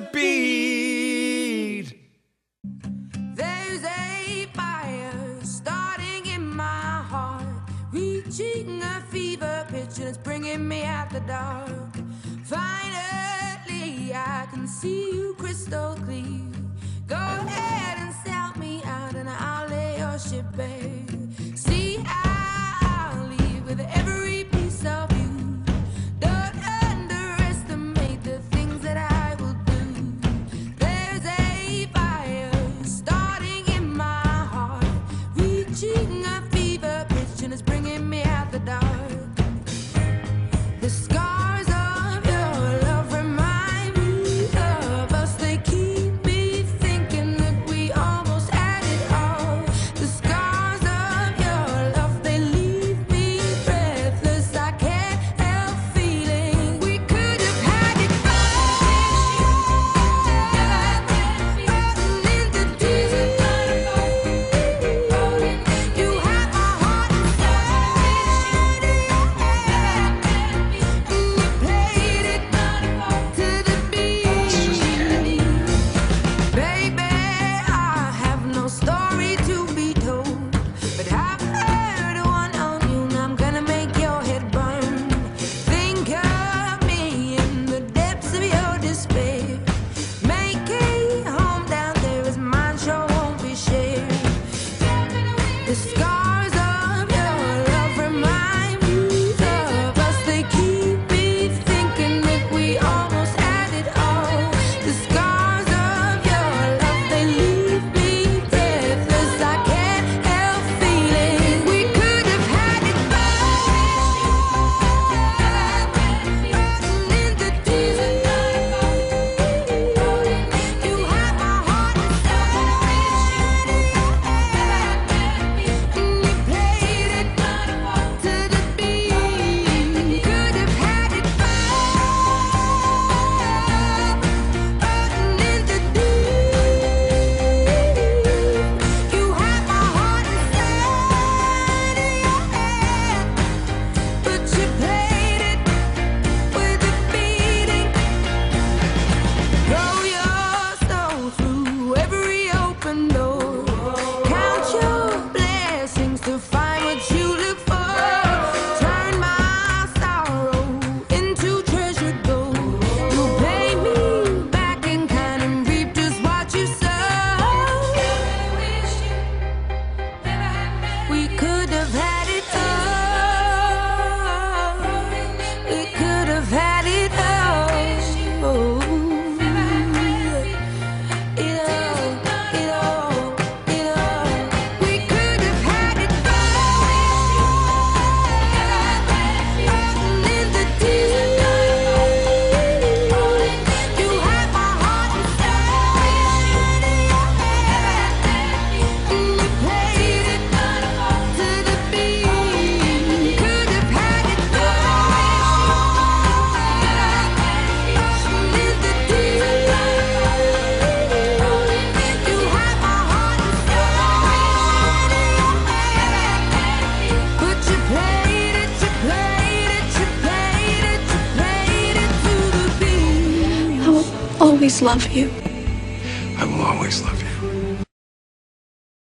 beat. There's a fire starting in my heart, reaching a fever pitch, and it's bringing me out the dark. Finally, I can see you crystal clear. Go ahead and sell me out, and I'll lay your ship bare. cheating The sky. always love you. I will always love you.